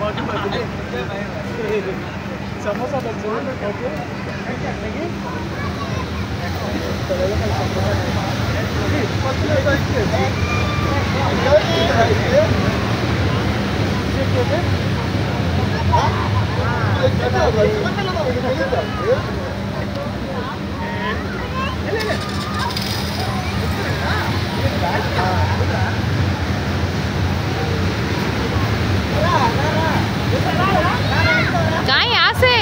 मग बघितली. समोसा बघतो ओके कहाँ